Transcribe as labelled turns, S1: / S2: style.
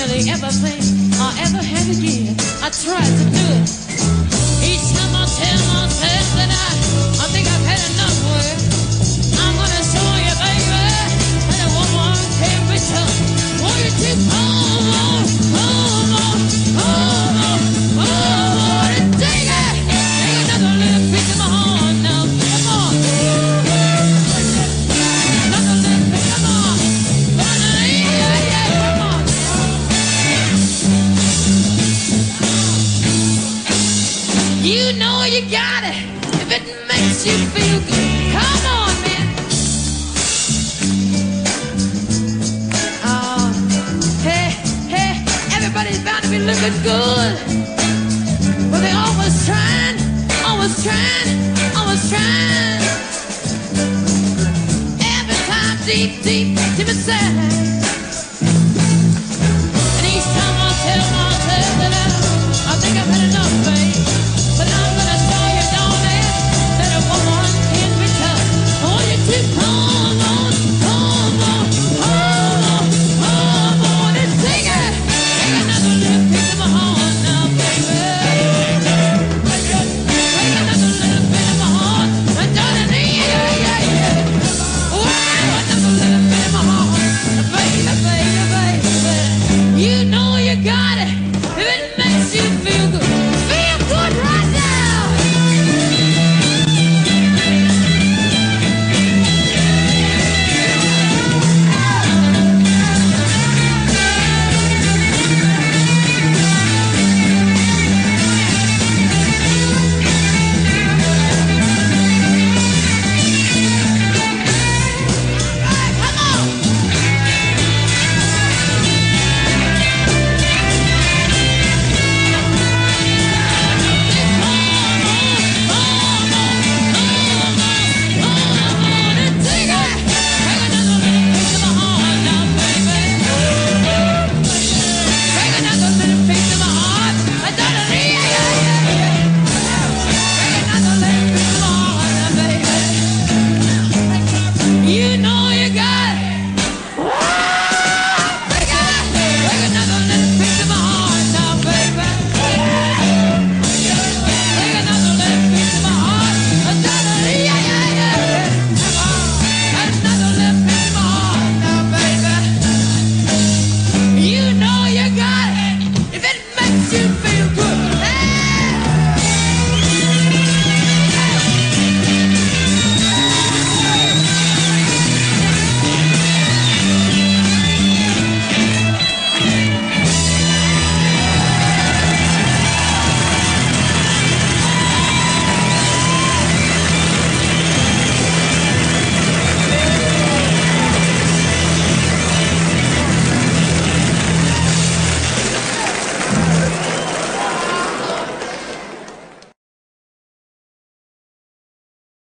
S1: really everything I ever had to give. I tried to do it. Know you got it if it makes you feel good. Come on, man. Oh, hey, hey, everybody's bound to be looking good. But they always trying, always trying, always trying. Every time deep, deep, deep inside. And each time I tell myself that I, I think I've had enough, babe.